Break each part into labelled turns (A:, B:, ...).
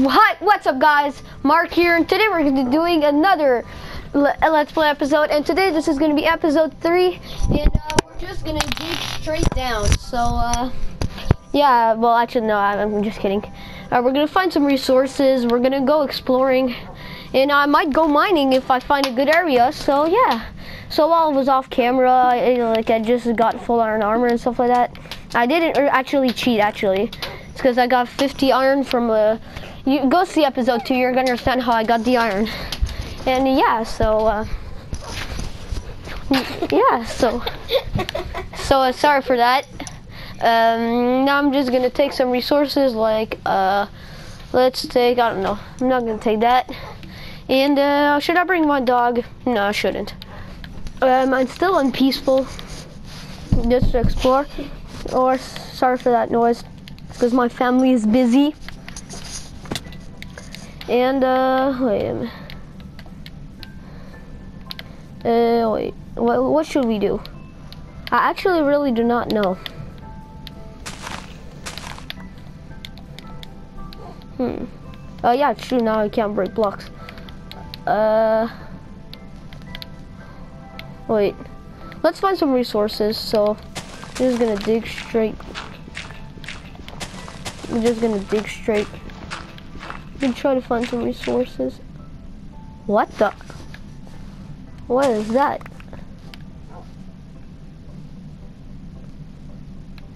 A: Hi, what's up guys? Mark here and today we're going to be doing another Let's Play episode and today this is going to be episode 3 and uh, we're just to dig straight down. So, uh, yeah, well actually no, I'm just kidding. Uh, we're going to find some resources, we're going to go exploring and I might go mining if I find a good area, so yeah. So while I was off camera, I, like I just got full iron armor and stuff like that. I didn't actually cheat actually. It's because I got 50 iron from a you go see episode two. You're gonna understand how I got the iron. And yeah, so uh, yeah, so so uh, sorry for that. Um, now I'm just gonna take some resources like uh, let's take I don't know. I'm not gonna take that. And uh, should I bring my dog? No, I shouldn't. Um, I'm still unpeaceful. Just to explore. Or sorry for that noise, because my family is busy. And, uh, wait a minute. Uh, wait. What, what should we do? I actually really do not know. Hmm. Oh, uh, yeah, true. Now I can't break blocks. Uh. Wait. Let's find some resources. So, I'm just gonna dig straight. I'm just gonna dig straight and try to find some resources. What the? What is that?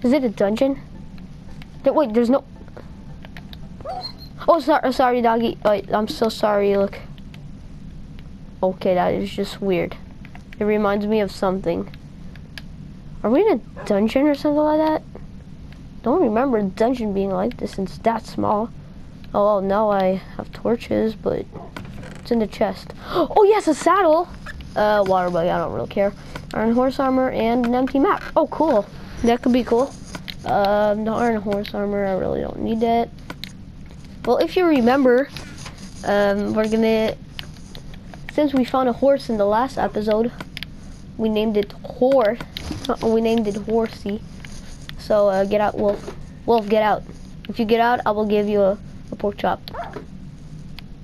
A: Is it a dungeon? Wait, there's no... Oh, sorry, sorry, doggy. Wait, I'm so sorry, look. Okay, that is just weird. It reminds me of something. Are we in a dungeon or something like that? Don't remember a dungeon being like this since that small. Oh, well, now I have torches, but it's in the chest. Oh, yes, a saddle. Uh, water bug, I don't really care. Iron horse armor and an empty map. Oh, cool. That could be cool. Um, the iron horse armor, I really don't need that. Well, if you remember, um, we're gonna, since we found a horse in the last episode, we named it Horse. Uh, we named it Horsey. So, uh, get out, Wolf. Wolf, get out. If you get out, I will give you a a pork chop.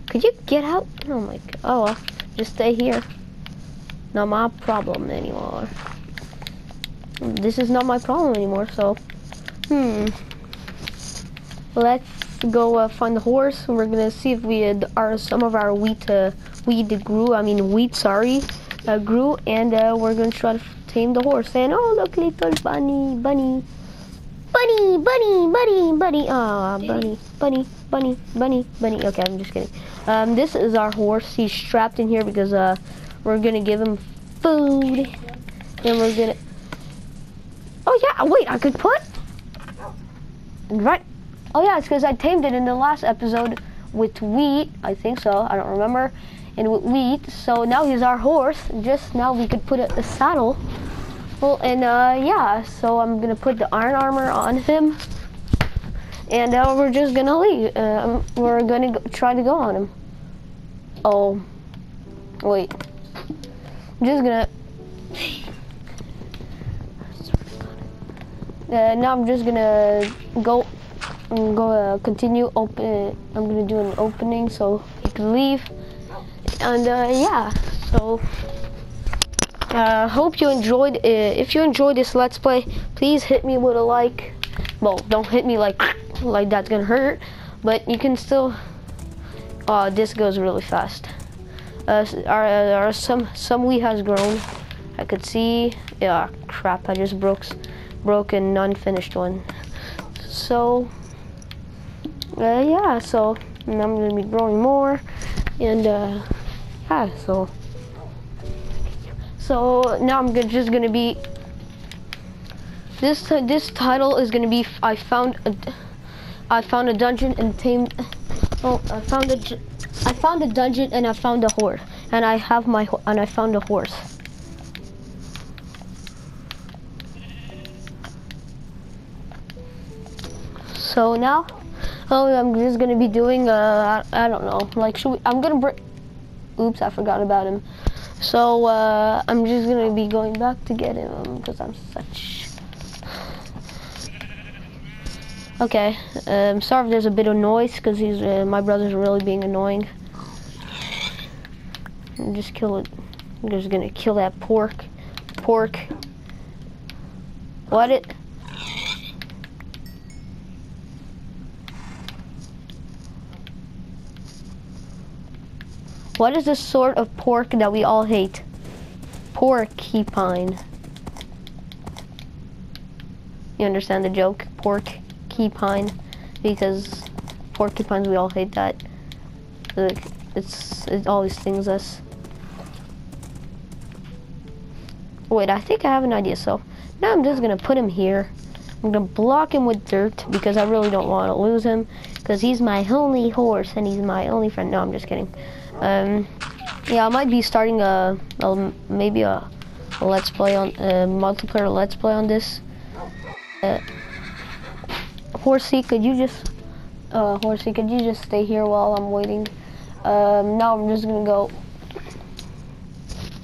A: Could you get out? Oh my god. Oh, well, just stay here. Not my problem anymore. This is not my problem anymore, so. Hmm. Let's go uh, find the horse. We're gonna see if we had our some of our wheat uh, wheat grew. I mean wheat, sorry, uh, grew, and uh, we're gonna try to tame the horse. And oh look, little bunny, bunny, bunny, bunny, bunny, bunny. Ah, oh, bunny, bunny, bunny, bunny, bunny. Okay, I'm just kidding. Um, this is our horse. He's strapped in here because uh, we're gonna give him food, and we're gonna. Oh yeah, wait, I could put. Right. Oh yeah, it's because I tamed it in the last episode with wheat. I think so. I don't remember. And with wheat, so now he's our horse. Just now we could put a, a saddle. Well, and uh, yeah, so I'm gonna put the iron armor on him and uh, we're just gonna leave. Uh, we're gonna go, try to go on him. Oh, wait. I'm just gonna. Uh, now I'm just gonna go. I'm go uh, continue open. I'm gonna do an opening so he can leave. And uh, yeah, so. Uh, hope you enjoyed. Uh, if you enjoyed this let's play, please hit me with a like. Well, don't hit me like like that's gonna hurt, but you can still, oh, this goes really fast. Uh, our, uh, our, some, some wheat has grown. I could see, yeah, crap, I just broke, broke unfinished one. So, uh, yeah, so I'm gonna be growing more, and uh, yeah, so, so now I'm just gonna be, this, this title is gonna be, I found a, I found a dungeon and tamed. Oh, I found a. I found a dungeon and I found a horse, and I have my and I found a horse. So now, oh, I'm just gonna be doing. Uh, I, I don't know. Like, should we, I'm gonna bring. Oops, I forgot about him. So uh, I'm just gonna be going back to get him because I'm such Okay, um, sorry if there's a bit of noise because he's uh, my brother's really being annoying. Just kill it. I'm just gonna kill that pork. Pork. What it? What is the sort of pork that we all hate? Porcupine. You understand the joke? Porcupine. Because porcupines, we all hate that. Like, it's, it always stings us. Wait, I think I have an idea. So now I'm just gonna put him here. I'm gonna block him with dirt because I really don't want to lose him because he's my only horse and he's my only friend. No, I'm just kidding. Um, yeah, I might be starting a, a maybe a, let's play on a multiplayer let's play on this. Uh, Horsey, could you just uh, Horsey, could you just stay here while I'm waiting? Um, now I'm just gonna go.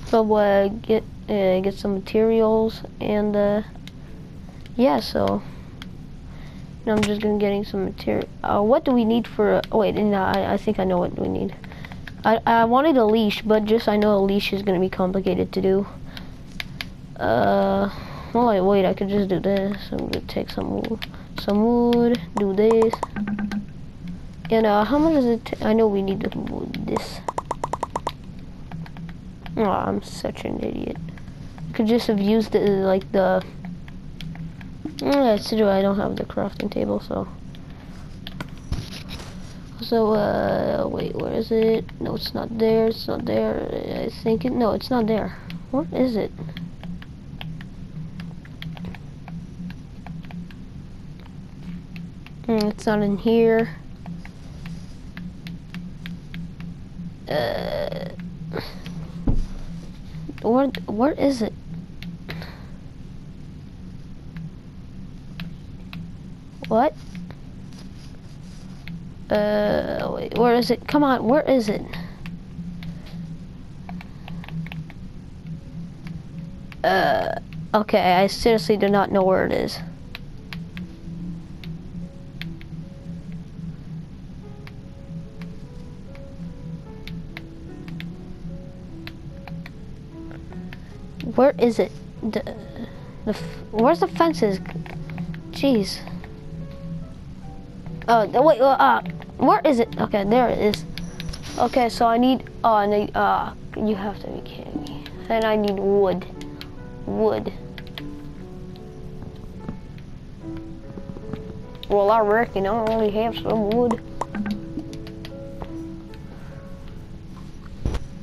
A: So uh, get uh, get some materials and uh, yeah. So now I'm just gonna getting some material. Uh, what do we need for? oh wait, no, I, I think I know what we need. I, I wanted a leash, but just I know a leash is to be complicated to do. Uh, well, wait, wait, I could just do this. I'm to take some wood, some wood, do this. And uh, how much does it I know we need the wood, this. Oh, I'm such an idiot. I could just have used the, like, the... That's true, I don't have the crafting table, so... So, uh, wait, where is it? No, it's not there. It's not there. I think it, no, it's not there. What is it? It's not in here. Uh, where, where is it? What? Uh, wait, where is it? Come on, where is it? Uh, okay, I seriously do not know where it is. Where is it? The, the where's the fences? Jeez. Oh, wait, uh, where is it? Okay, there it is. Okay, so I need, oh, I need, uh, you have to be kidding me. And I need wood. Wood. Well, I reckon I only have some wood.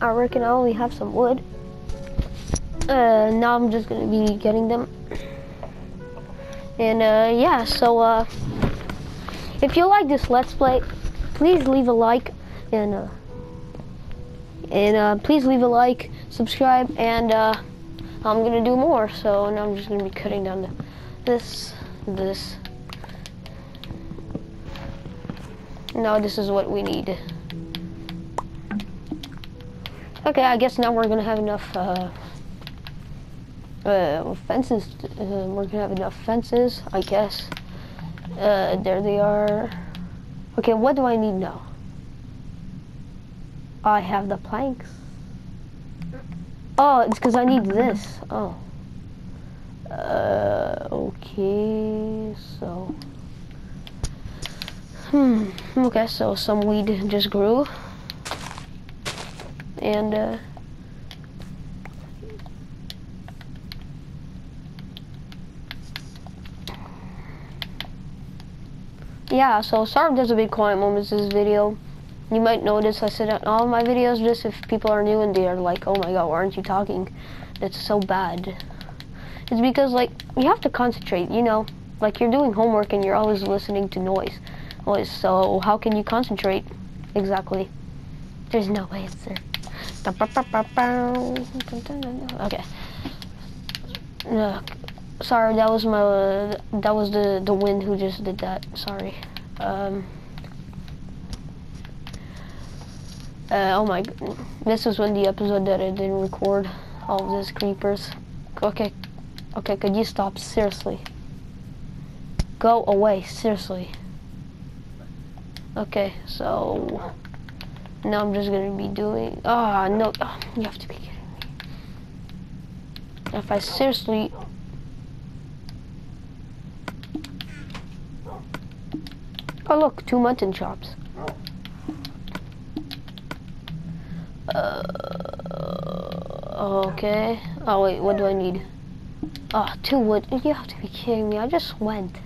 A: I reckon I only have some wood. Uh, now I'm just gonna be getting them. And, uh, yeah, so, uh, if you like this Let's Play, please leave a like and uh, and uh, please leave a like, subscribe, and uh, I'm gonna do more. So now I'm just gonna be cutting down the, this, this. Now this is what we need. Okay, I guess now we're gonna have enough uh, uh, fences. Uh, we're gonna have enough fences, I guess. Uh, there they are. Okay, what do I need now? I have the planks. Oh, it's because I need this. Oh. Uh, okay, so. Hmm, okay, so some weed just grew. And, uh, yeah, so sorry if there's a big quiet moment this video. You might notice I said in all my videos just if people are new and they're like, oh my god, why aren't you talking? That's so bad. It's because like, you have to concentrate, you know? Like you're doing homework and you're always listening to noise. Always, so how can you concentrate? Exactly. There's no answer. Okay. Sorry, that was my, that was the, the wind who just did that. Sorry. Um, uh, oh my, this was when the episode that I didn't record all these creepers. Okay, okay, could you stop? Seriously. Go away, seriously. Okay, so now I'm just gonna be doing. Ah, oh, no, oh, you have to be kidding me. If I seriously. Oh look, two mutton chops. Uh, okay. Oh wait, what do I need? Oh, two wood. You have to be kidding me. I just went.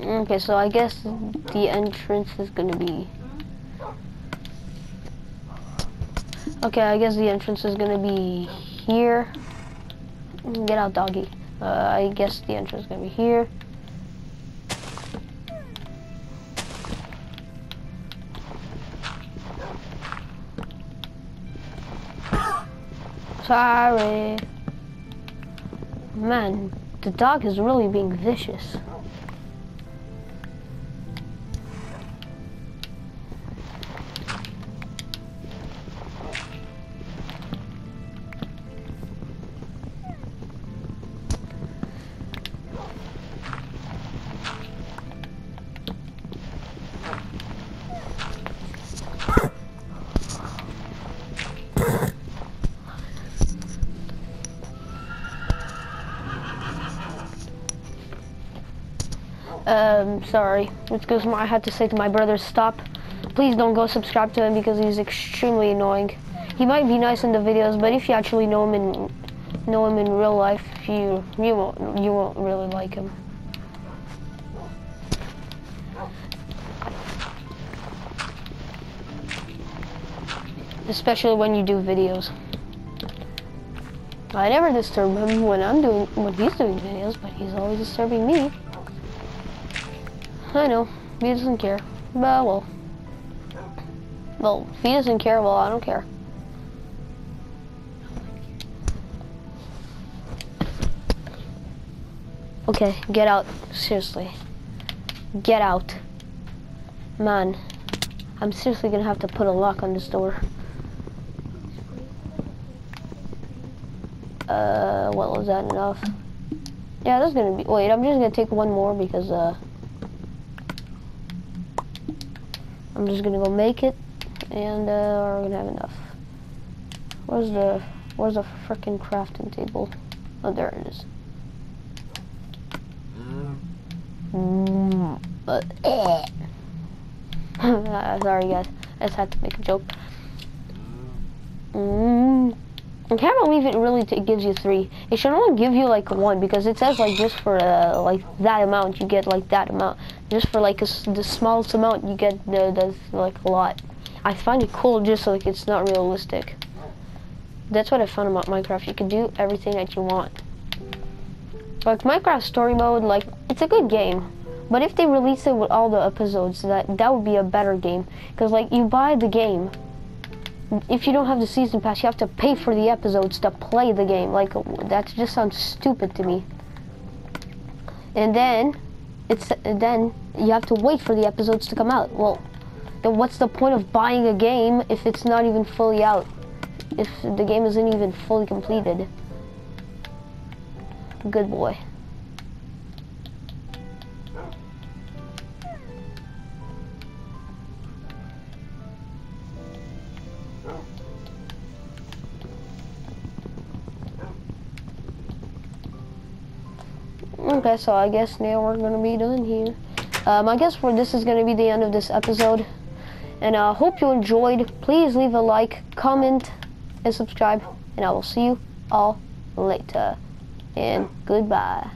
A: Okay, so I guess the entrance is gonna be... Okay, I guess the entrance is gonna be here. Get out, doggy. Uh, I guess the entrance is gonna be here. Sorry. Man, the dog is really being vicious. Um, sorry. It's because I had to say to my brother, stop. Please don't go subscribe to him because he's extremely annoying. He might be nice in the videos, but if you actually know him in know him in real life, you you won't you won't really like him. Especially when you do videos. I never disturb him when I'm doing when he's doing videos, but he's always disturbing me. I know. He doesn't care. But, well. Well, if he doesn't care, well, I don't care. Okay, get out. Seriously. Get out. Man, I'm seriously gonna have to put a lock on this door. Uh, well, was that enough? Yeah, that's gonna be, wait, I'm just gonna take one more because, uh, I'm just gonna go make it, and uh, we're gonna have enough. Where's the Where's the freaking crafting table? Oh, there it is. Mm, eh. Sorry, guys. I just had to make a joke. Mm. I can't believe it really it gives you three. It should only give you like one because it says like just for uh, like that amount you get like that amount. Just for like a, the smallest amount you get the, the like a lot. I find it cool just like it's not realistic. That's what I found about Minecraft. You can do everything that you want. Like Minecraft Story Mode, like it's a good game. But if they release it with all the episodes, that that would be a better game. Cause like you buy the game, if you don't have the season pass, you have to pay for the episodes to play the game. Like that just sounds stupid to me. And then it's then you have to wait for the episodes to come out. Well, then what's the point of buying a game if it's not even fully out? If the game isn't even fully completed. Good boy. Okay, so I guess now we're gonna be done here. Um, I guess for this is gonna be the end of this episode. And I uh, hope you enjoyed. Please leave a like, comment, and subscribe. And I will see you all later. And goodbye.